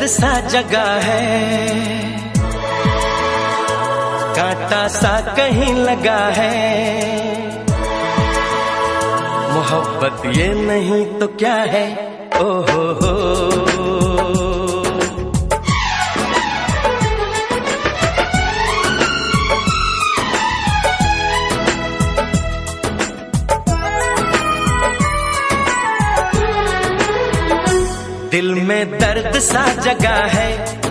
दर्द सा जगा है। कांटा सा कहीं लगा है। मोहब्बत ये नहीं तो क्या है? ओ हो हो। दिल में दर्द सा जगा है,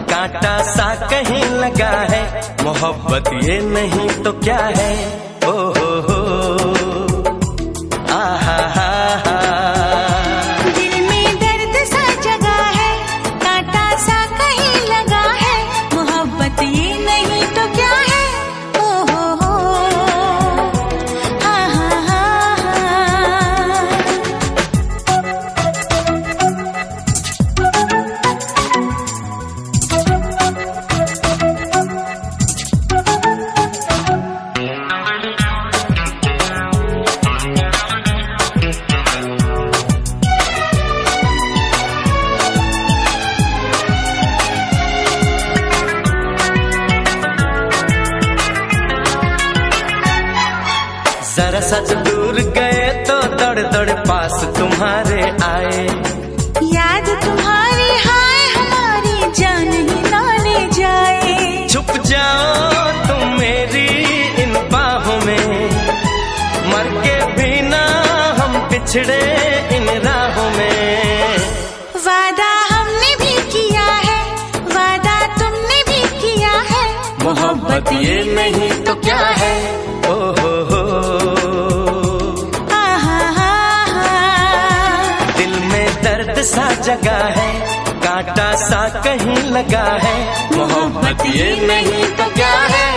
कांटा सा कहीं लगा है, मोहब्बत ये नहीं तो क्या है? नहीं तो क्या है? ओ हो हो दिल में दर्द सा जगा है कांटा सा कहीं लगा है। मोहब्बत ये नहीं तो क्या है?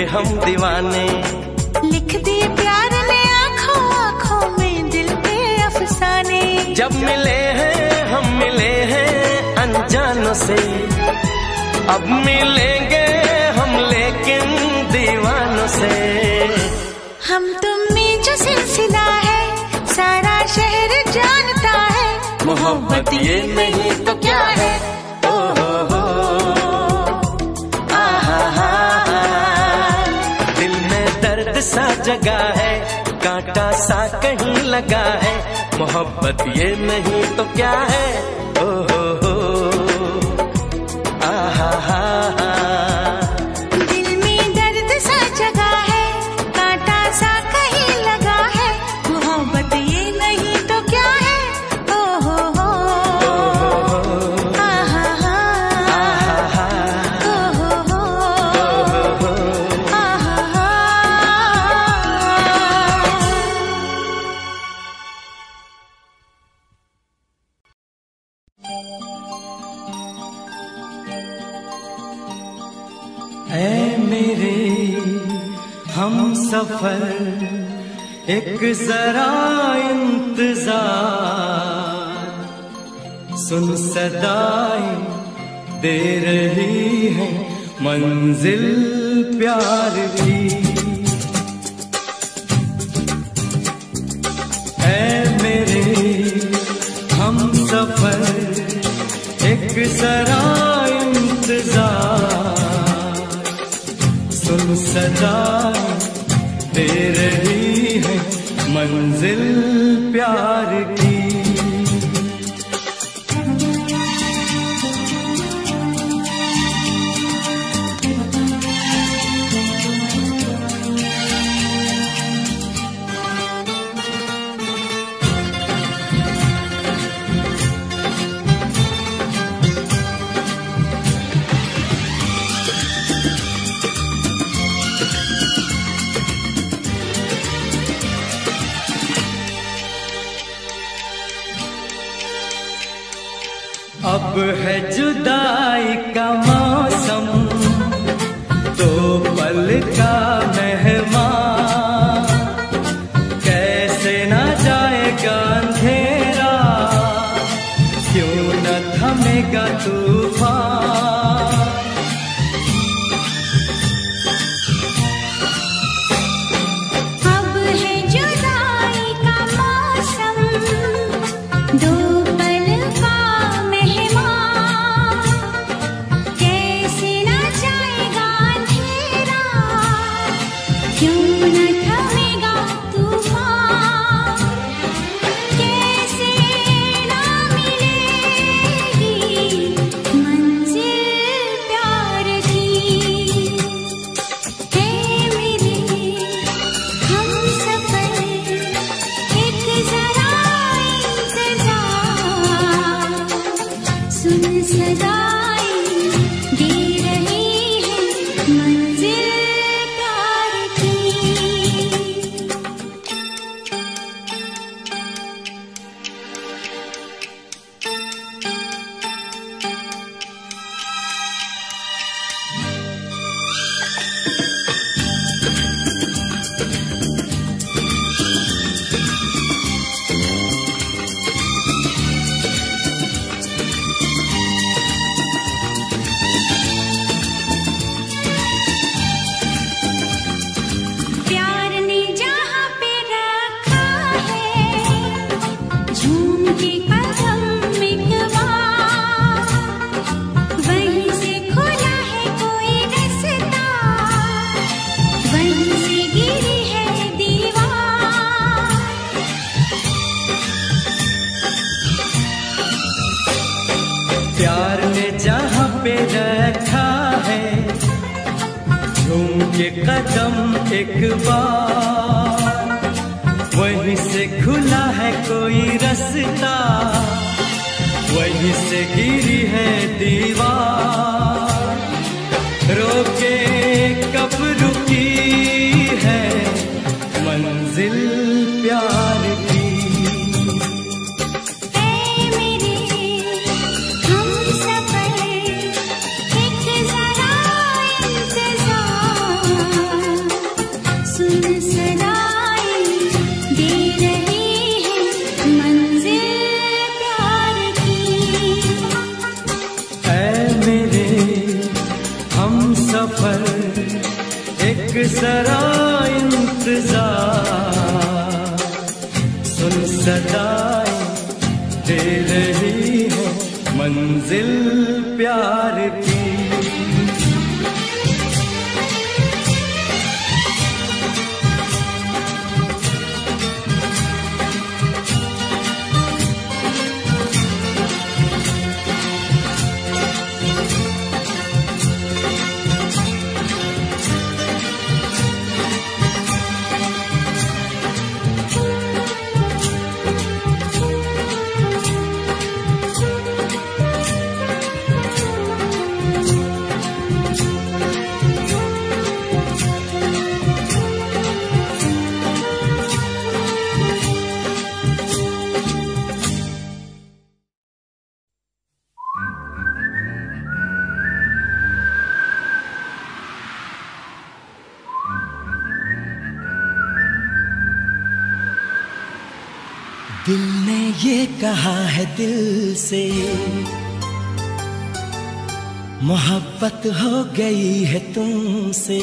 के हम दीवाने। लिख दिए प्यार ने आँखों आँखों में दिल पे अफसाने। जब मिले हैं हम मिले हैं अनजानों से। अब मिलेंगे हम लेकिन दीवानों से। हम तुम में जो सिलसिला है सारा शहर जानता है। मोहब्बत ये नहीं तो क्या हो? जगा है। कांटा सा कहीं लगा है। मोहब्बत ये नहीं तो क्या है? एक 敢做。प्यार ने जहाँ पे रखा है, झूम के कदम एक बार। वहीं से खुला है कोई रास्ता, वहीं से गिरी है दीवार। रोके कब दिल ने ये कहा है दिल से। मोहब्बत हो गई है तुमसे।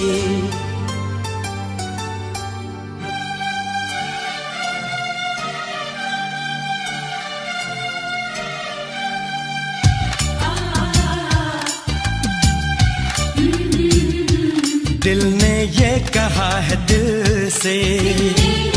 दिल ने ये कहा है दिल से।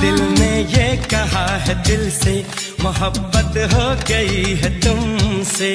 दिल ने ये कहा है दिल से मोहब्बत हो गई है तुमसे।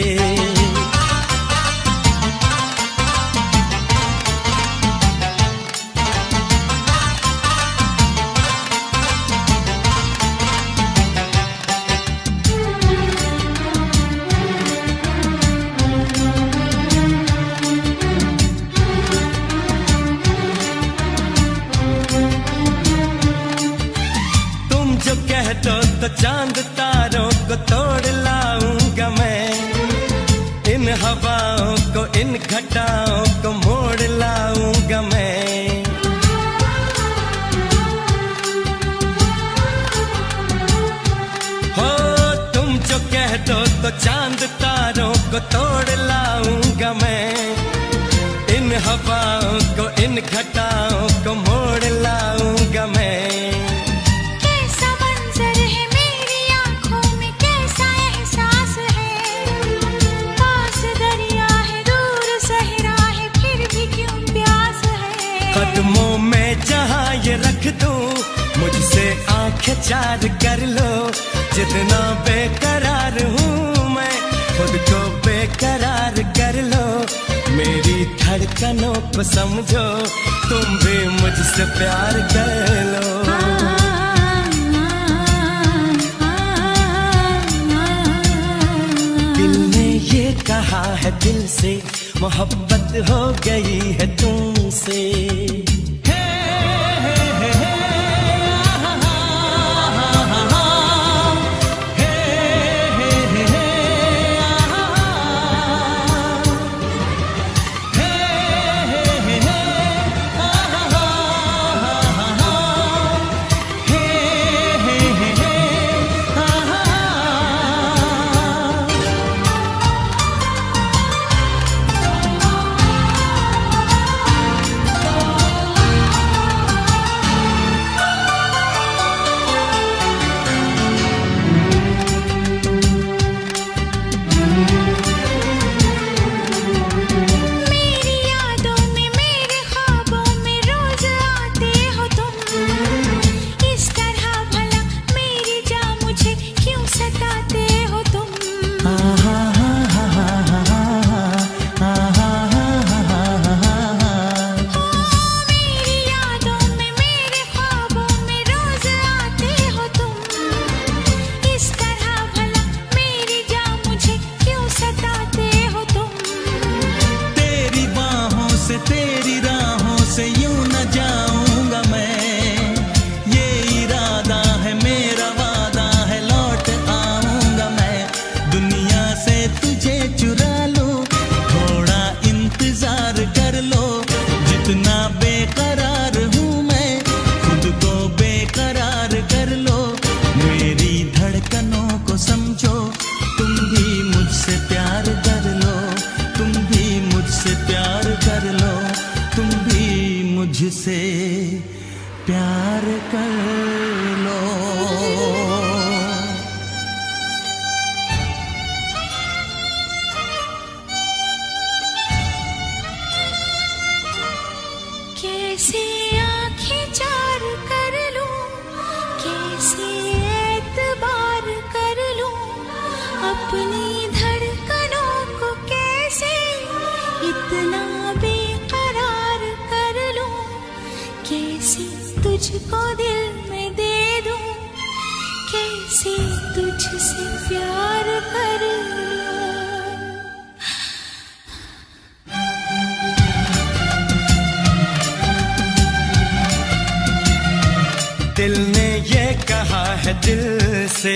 दिल ने ये कहा है दिल से।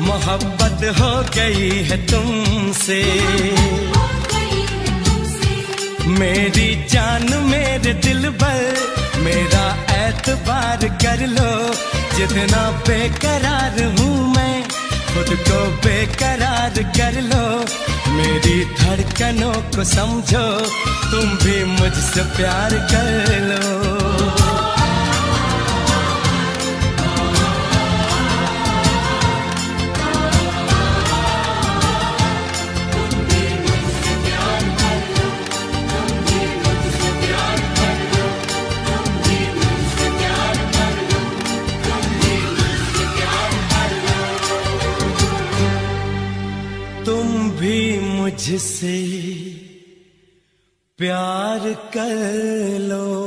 मोहब्बत हो गई है तुमसे। मेरी जान मेरे दिल बल मेरा एतबार कर लो। जितना बेकरार हूँ मैं, खुद को बेकरार कर लो। मेरी धड़कनों को समझो, तुम भी मुझसे प्यार कर लो। प्यार कर लो।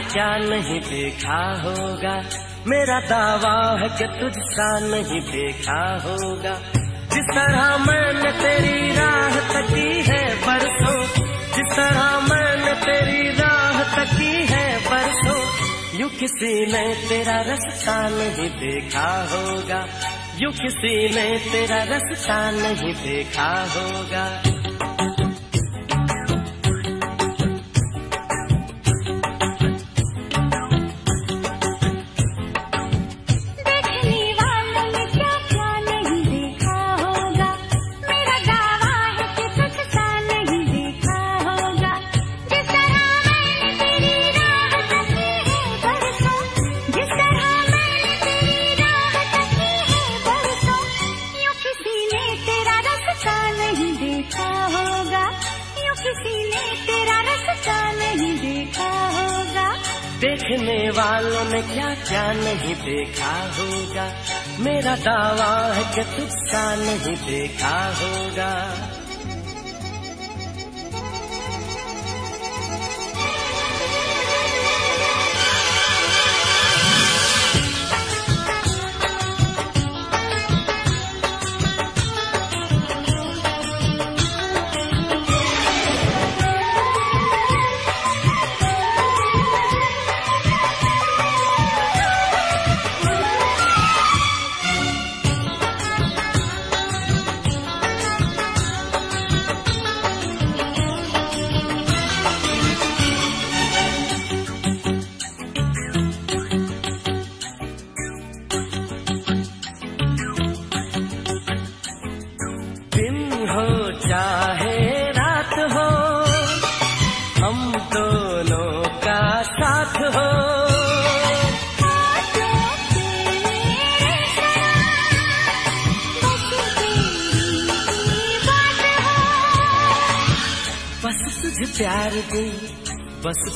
क्या नहीं देखा होगा। मेरा दावा है कि तुझसा नहीं देखा होगा। जिस तरह मैंने तेरी राह तकी है बरसों, जिस तरह मैंने तेरी राह तकी है बरसों, यू किसी ने तेरा रास्ता नहीं देखा होगा। यू किसी ने तेरा रास्ता नहीं देखा होगा। तुमने क्या क्या नहीं देखा होगा? मेरा दावा है कि तुझका नहीं देखा होगा।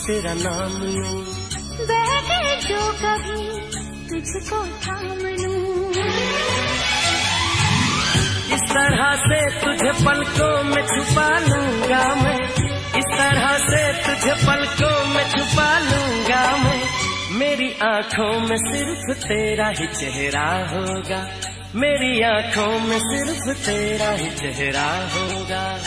तेरा नाम लू। जो कभी तुझको थाम लू। इस तरह से तुझे पलकों में छुपा लूँगा मैं। इस तरह से तुझे पलकों में छुपा लूँगा मैं। मेरी आँखों में सिर्फ़ तेरा ही चेहरा होगा। मेरी आँखों में सिर्फ़ तेरा ही चेहरा होगा।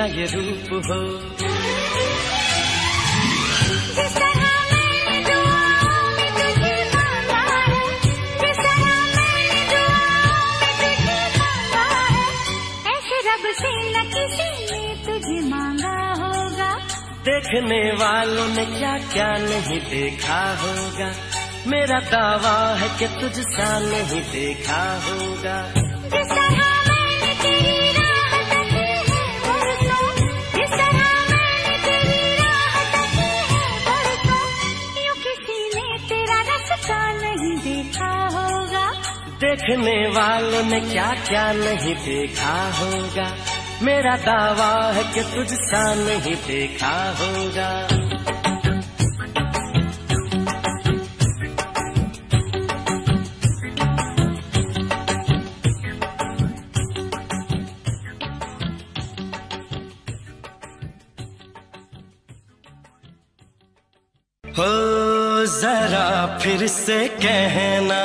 ने तुझे मांगा होगा। देखने वालों ने क्या क्या नहीं देखा होगा। मेरा दावा है कि तुझसा नहीं देखा होगा। देखने वालों ने क्या क्या नहीं देखा होगा? मेरा दावा है कि तुझसा नहीं देखा होगा। हो जरा फिर से कहना।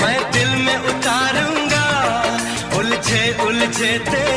मैं दिल में उतारूँगा। उलझे उलझे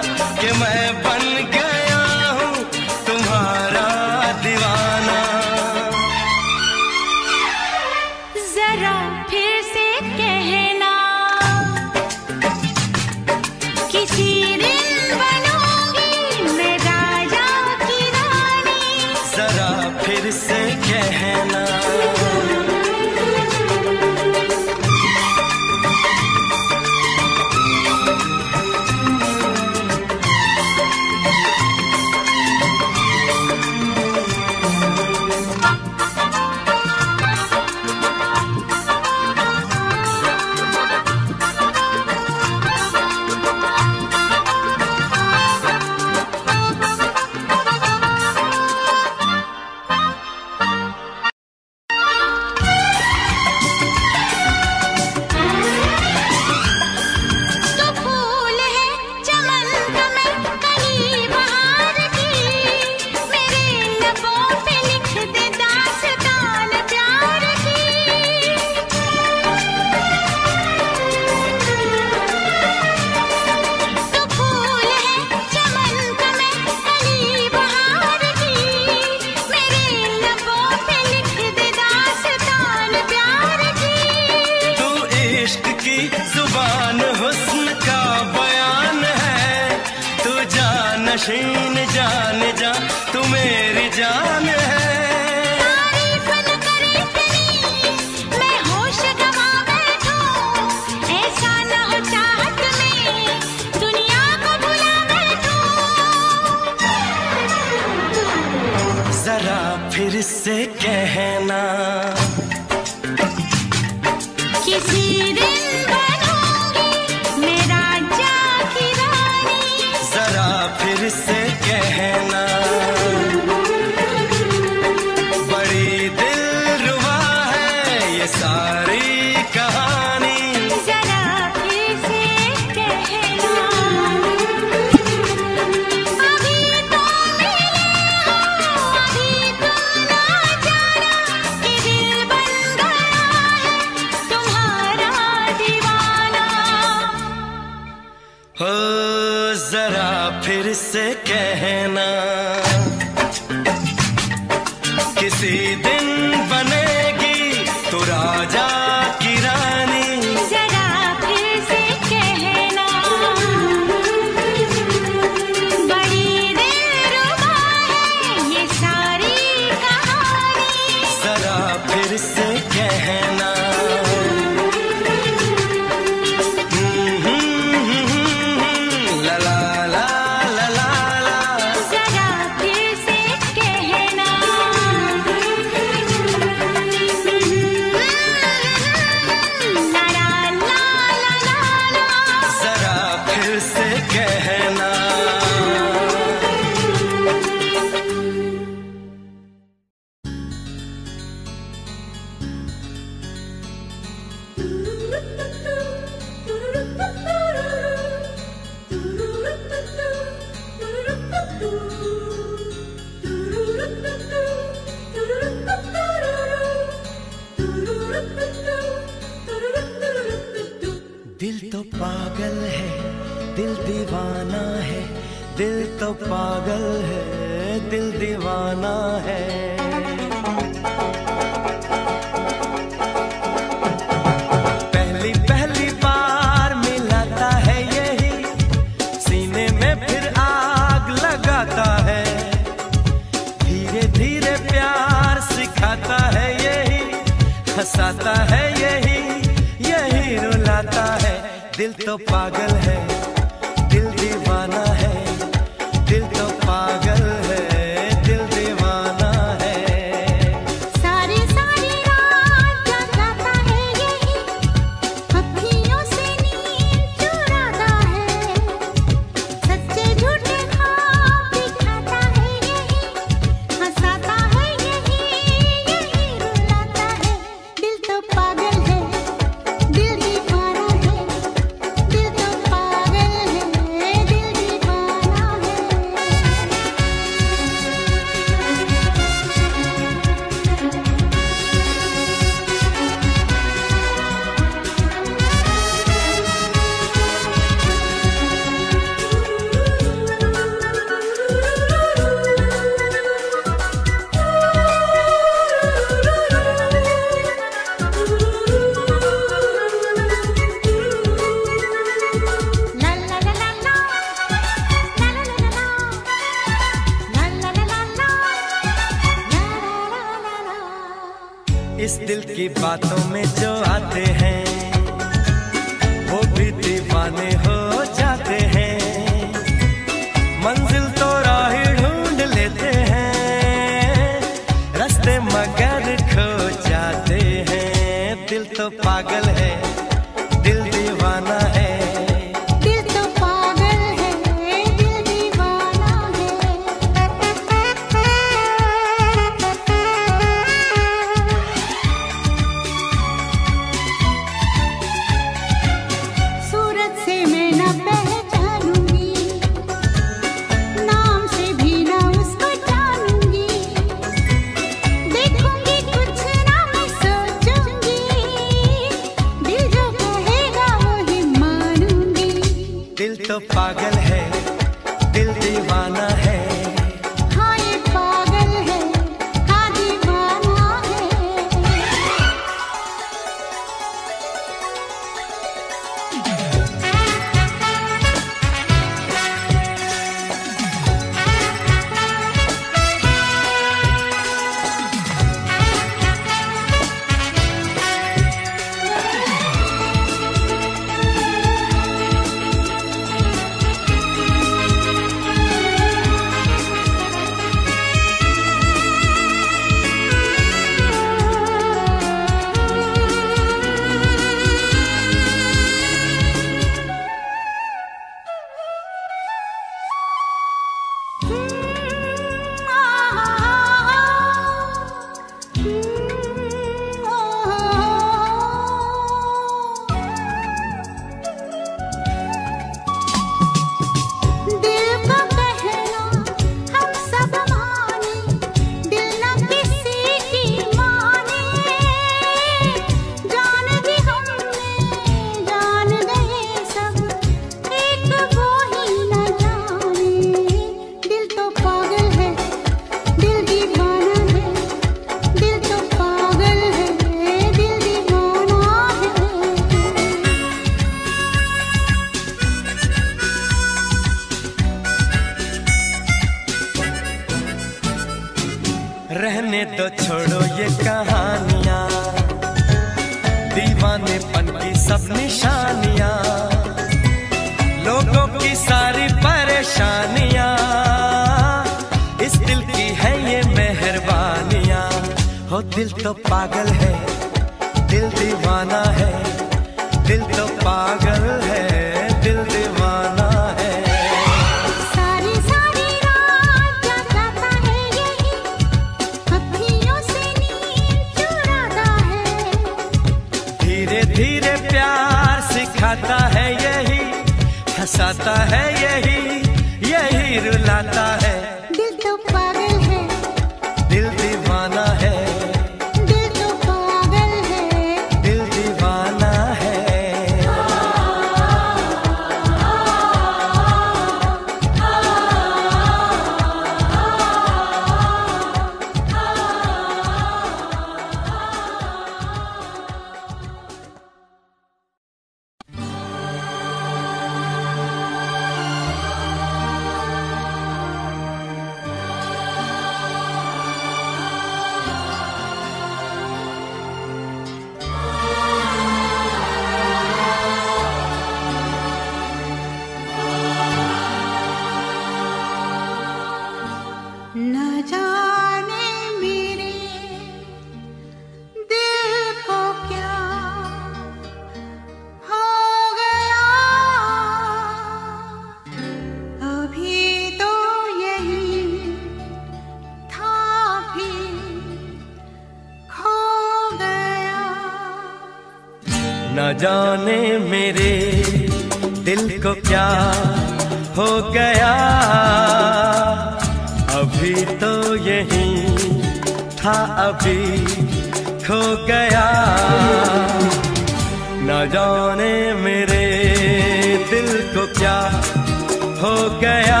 हो गया।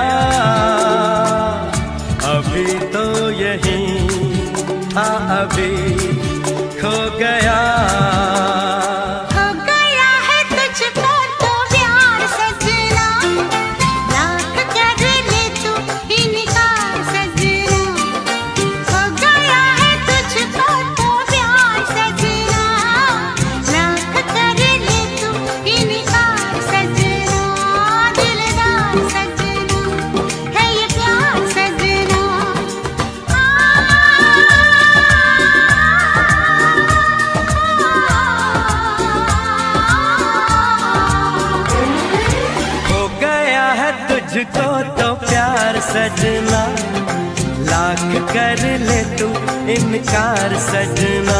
अभी तो यही था अभी खो गया। इनकार सजना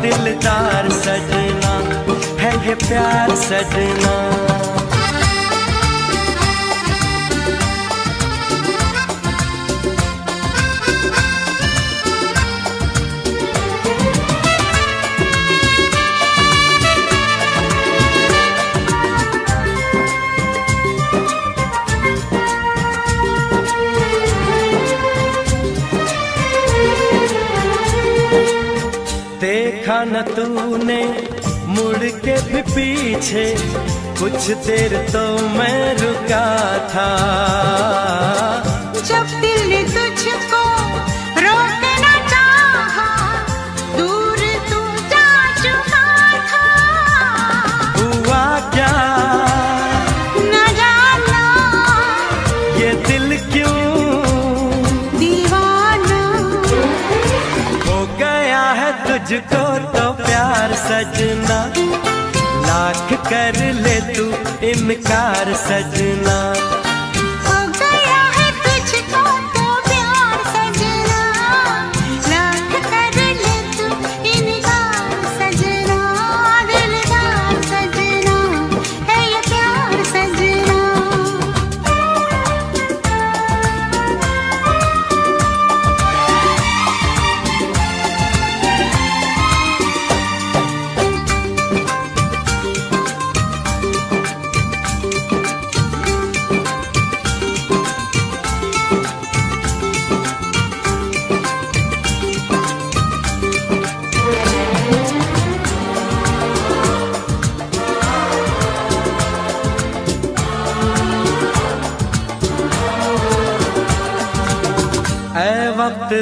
दिलदार सजना है ये प्यार सजना। पीछे कुछ देर तो मैं रुका था। जब दिल ने तुझको रोकना चाहा दूर तू जा चुका था। हुआ क्या? न जाना। ये दिल क्यों? दीवाना। हो गया है तुझको तो प्यार सजना। कर ले तू इनकार सजना।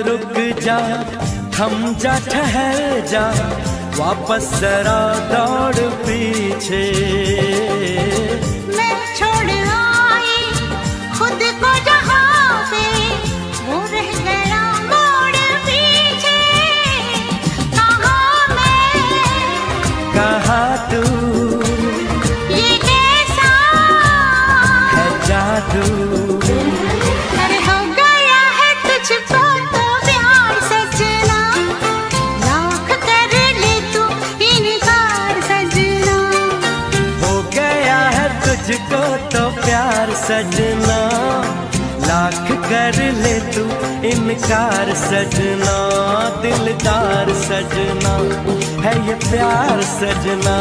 रुक जा थम जा ठहर जा वापस जरा दौड़ पीछे। मैं छोड़ आई खुद को जहाँ पे वो रह गया मोड़ पीछे। कहाँ मैं? कहा तू? सजना लाख कर ले तू इनकार सजना दिलदार सजना है ये प्यार सजना।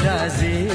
राजी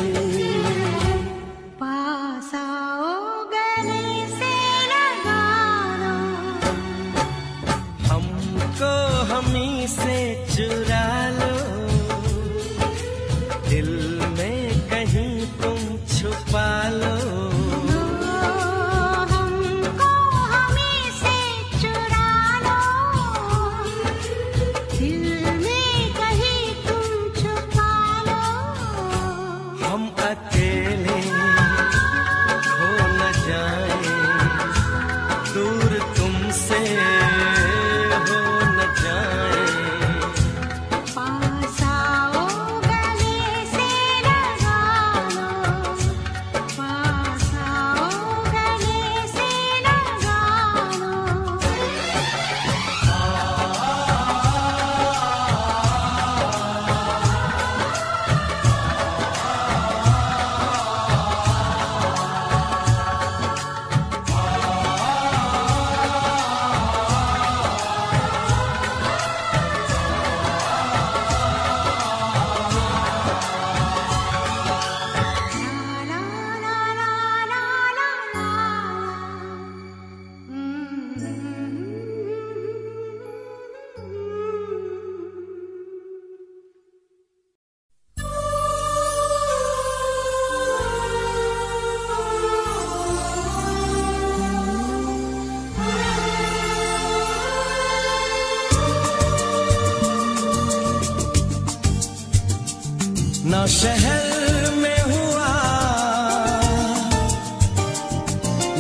शहर में हुआ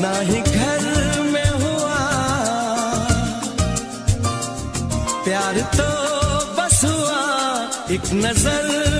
ना ही घर में हुआ। प्यार तो बस हुआ एक नज़र